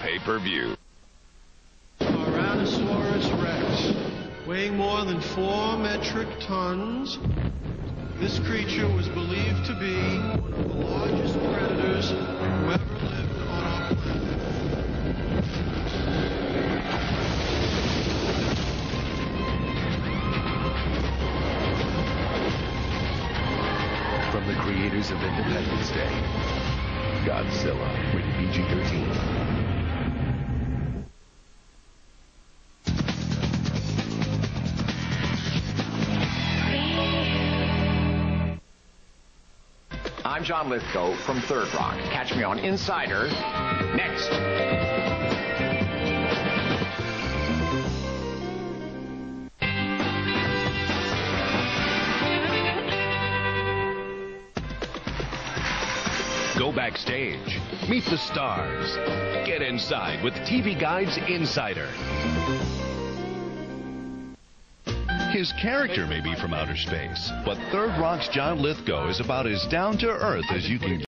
pay-per-view. Tyrannosaurus rex, weighing more than four metric tons. This creature was believed to be one of the largest predators who ever lived on our planet. From the creators of Independence Day, Godzilla, rated PG-13. I'm John Lithgow from Third Rock. Catch me on Insider next. Go backstage. Meet the stars. Get inside with TV Guide's Insider. His character may be from outer space, but Third Rock's John Lithgow is about as down to earth as you can